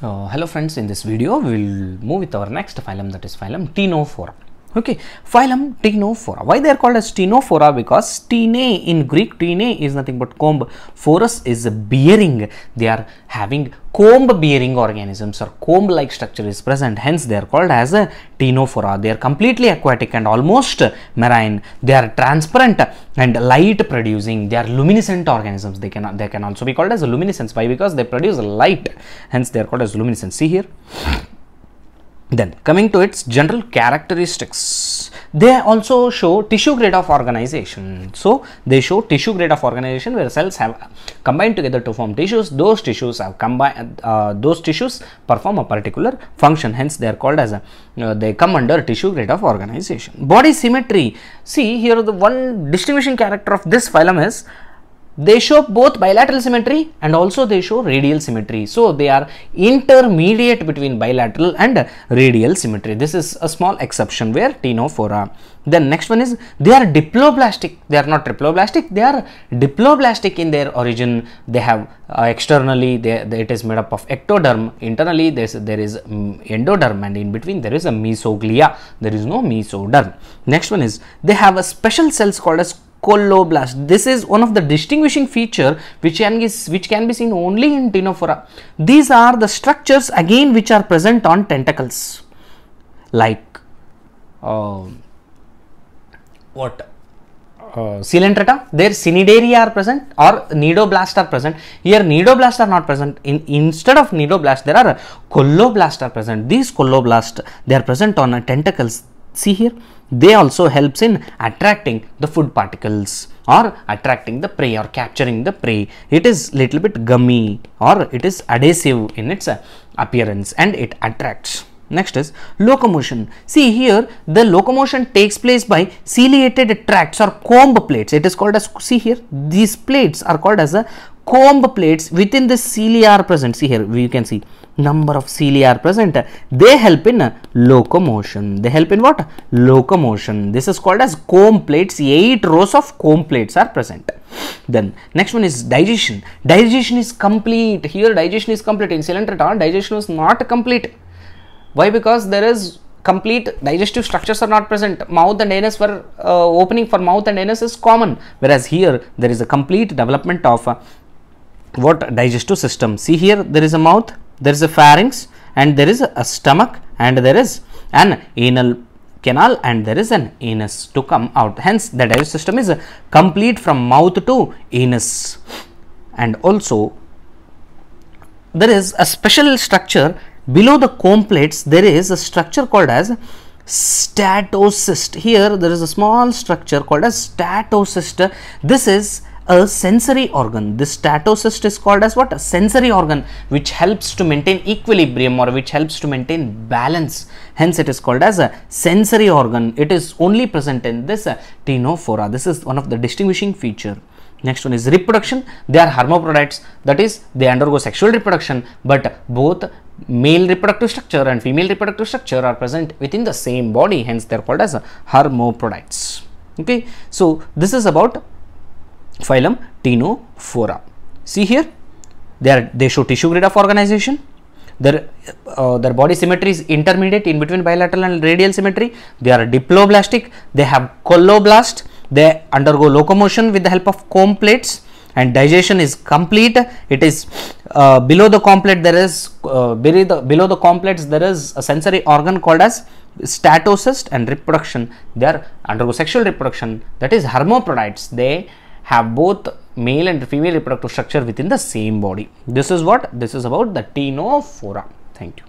Uh, hello friends, in this video we will move with our next phylum that is phylum Ctenophora. Okay, phylum Ctenophora. Why they are called as Ctenophora? Because Ctene in Greek, Ctene is nothing but comb. Phorus is a bearing. They are having comb bearing organisms or comb like structure is present. Hence they are called as a Ctenophora. They are completely aquatic and almost marine. They are transparent and light producing. They are luminescent organisms. They can they can also be called as luminescence. Why? Because they produce light. Hence they are called as luminescence. See here. Then coming to its general characteristics, they also show tissue grade of organization. So they show tissue grade of organization where cells have combined together to form tissues. Those tissues have combined. Uh, those tissues perform a particular function. Hence, they are called as a. Uh, they come under tissue grade of organization. Body symmetry. See here, the one distinguishing character of this phylum is they show both bilateral symmetry and also they show radial symmetry. So, they are intermediate between bilateral and radial symmetry. This is a small exception where Ctenophora. Then next one is they are diploblastic. They are not triploblastic. They are diploblastic in their origin. They have uh, externally they, they, it is made up of ectoderm. Internally there is, um, endoderm and in between there is a mesoglea. There is no mesoderm. Next one is they have a special cells called as colloblast. This is one of the distinguishing feature which can, is, which can be seen only in Ctenophora. These are the structures again which are present on tentacles like uh, what uh, Coelenterata, their cnidaria are present or cnidoblast are present. Here cnidoblast are not present. In instead of cnidoblast, there are colloblast are present. These colloblast they are present on uh, tentacles. See here, they also helps in attracting the food particles or attracting the prey or capturing the prey. It is little bit gummy or it is adhesive in its uh, appearance and it attracts. Next is locomotion. See here the locomotion takes place by ciliated tracts or comb plates. It is called as see here these plates are called as a comb plates within the cilia are present. See here you can see number of cilia are present. They help in locomotion. They help in what? Locomotion. This is called as comb plates. Eight rows of comb plates are present. Then next one is digestion. Digestion is complete. Here digestion is complete. In Coelenterata digestion is not complete why? Because there is complete digestive structures are not present. Mouth and anus were uh, opening for mouth and anus is common, whereas here there is a complete development of uh, what digestive system. See here there is a mouth, there is a pharynx, and there is a, stomach, and there is an anal canal and there is an anus to come out. Hence, the digestive system is complete from mouth to anus, and also there is a special structure below the comb plates there is a structure called as statocyst here there is a small structure called as statocyst this is a sensory organ. This statocyst is called as what? A sensory organ which helps to maintain equilibrium or which helps to maintain balance. Hence it is called as a sensory organ. It is only present in this uh, ctenophora this is one of the distinguishing feature. Next one is reproduction. They are hermaphrodites, that is, they undergo sexual reproduction, but both male reproductive structure and female reproductive structure are present within the same body, hence they are called as hermaphrodites. Okay, so this is about phylum Ctenophora. See here, they are they show tissue grade of organization. Their uh, their body symmetry is intermediate in between bilateral and radial symmetry. They are diploblastic. They have colloblast they undergo locomotion with the help of comb plates and digestion is complete it is uh, below the comb plate there is uh, below the below the comb there is a sensory organ called as statocyst and reproduction they are undergo sexual reproduction that is hermaphrodites they have both male and female reproductive structure within the same body. This is what? This is about the ctenophora thank you